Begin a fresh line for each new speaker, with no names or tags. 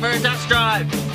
for a test drive.